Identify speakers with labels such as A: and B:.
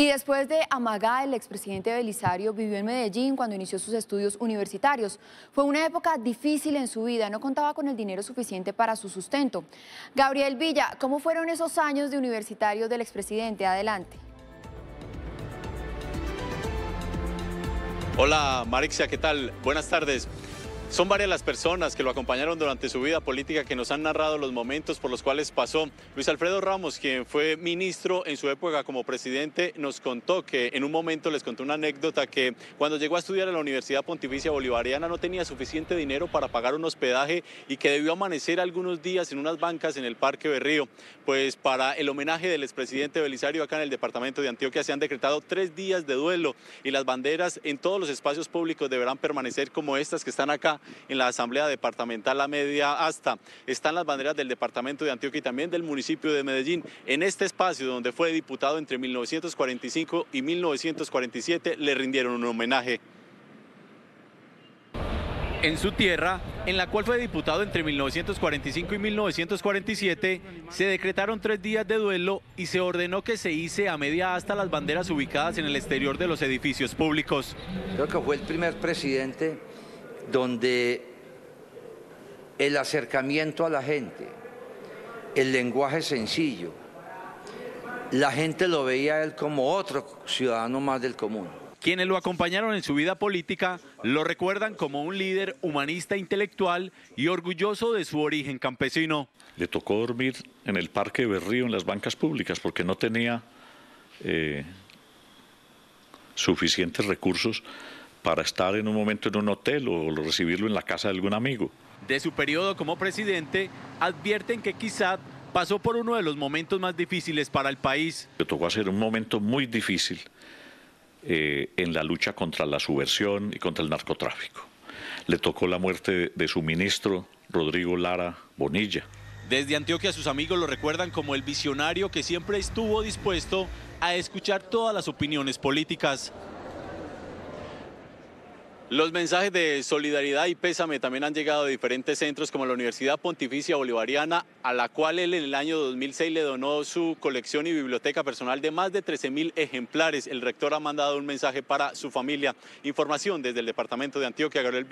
A: Y después de amagar, el expresidente Belisario vivió en Medellín cuando inició sus estudios universitarios. Fue una época difícil en su vida, no contaba con el dinero suficiente para su sustento. Gabriel Villa, ¿cómo fueron esos años de universitario del expresidente? Adelante.
B: Hola Marixia, ¿qué tal? Buenas tardes. Son varias las personas que lo acompañaron durante su vida política que nos han narrado los momentos por los cuales pasó. Luis Alfredo Ramos, quien fue ministro en su época como presidente, nos contó que en un momento les contó una anécdota que cuando llegó a estudiar a la Universidad Pontificia Bolivariana no tenía suficiente dinero para pagar un hospedaje y que debió amanecer algunos días en unas bancas en el Parque Berrío. Pues para el homenaje del expresidente Belisario acá en el departamento de Antioquia se han decretado tres días de duelo y las banderas en todos los espacios públicos deberán permanecer como estas que están acá en la Asamblea Departamental La Media Hasta. Están las banderas del Departamento de Antioquia y también del municipio de Medellín. En este espacio donde fue diputado entre 1945 y 1947 le rindieron un homenaje en su tierra, en la cual fue diputado entre 1945 y 1947, se decretaron tres días de duelo y se ordenó que se hice a media hasta las banderas ubicadas en el exterior de los edificios públicos.
C: Creo que fue el primer presidente donde el acercamiento a la gente, el lenguaje sencillo, la gente lo veía a él como otro ciudadano más del común.
B: Quienes lo acompañaron en su vida política lo recuerdan como un líder humanista intelectual y orgulloso de su origen campesino.
D: Le tocó dormir en el Parque de Berrío, en las bancas públicas, porque no tenía eh, suficientes recursos para estar en un momento en un hotel o recibirlo en la casa de algún amigo.
B: De su periodo como presidente, advierten que quizá pasó por uno de los momentos más difíciles para el país.
D: Le tocó hacer un momento muy difícil eh, en la lucha contra la subversión y contra el narcotráfico. Le tocó la muerte de su ministro, Rodrigo Lara Bonilla.
B: Desde Antioquia sus amigos lo recuerdan como el visionario que siempre estuvo dispuesto a escuchar todas las opiniones políticas. Los mensajes de solidaridad y pésame también han llegado de diferentes centros como la Universidad Pontificia Bolivariana, a la cual él en el año 2006 le donó su colección y biblioteca personal de más de 13 mil ejemplares. El rector ha mandado un mensaje para su familia. Información desde el departamento de Antioquia, Gabriel